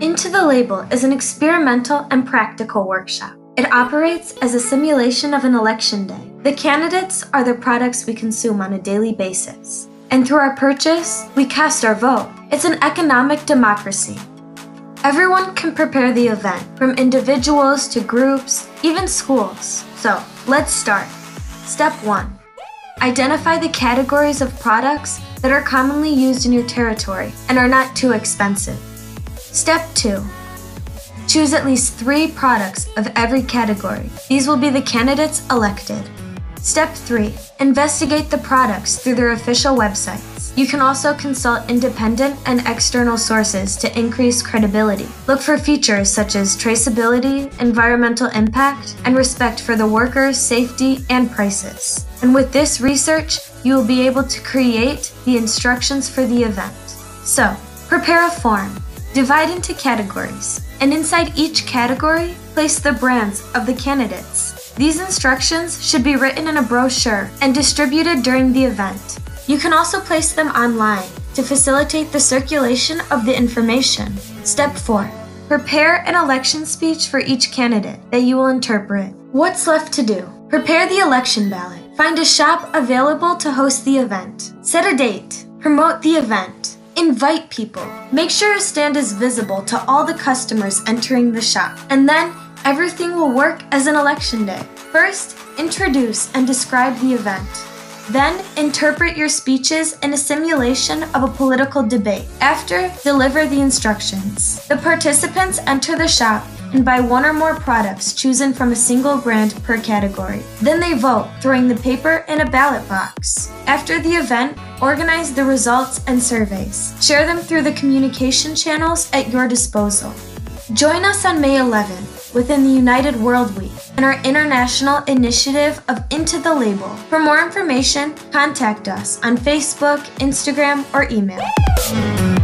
Into the Label is an experimental and practical workshop. It operates as a simulation of an election day. The candidates are the products we consume on a daily basis. And through our purchase, we cast our vote. It's an economic democracy. Everyone can prepare the event, from individuals to groups, even schools. So, let's start. Step 1 Identify the categories of products that are commonly used in your territory and are not too expensive. Step 2 Choose at least three products of every category. These will be the candidates elected. Step 3 Investigate the products through their official websites. You can also consult independent and external sources to increase credibility. Look for features such as traceability, environmental impact, and respect for the workers, safety, and prices. And with this research, you will be able to create the instructions for the event. So, prepare a form. Divide into categories, and inside each category, place the brands of the candidates. These instructions should be written in a brochure and distributed during the event. You can also place them online to facilitate the circulation of the information. Step 4. Prepare an election speech for each candidate that you will interpret. What's left to do? Prepare the election ballot. Find a shop available to host the event. Set a date. Promote the event. Invite people. Make sure your stand is visible to all the customers entering the shop. And then everything will work as an election day. First, introduce and describe the event. Then, interpret your speeches in a simulation of a political debate. After, deliver the instructions. The participants enter the shop and buy one or more products chosen from a single brand per category. Then they vote, throwing the paper in a ballot box. After the event, organize the results and surveys. Share them through the communication channels at your disposal. Join us on May 11th within the United World Week and our international initiative of Into the Label. For more information, contact us on Facebook, Instagram, or email.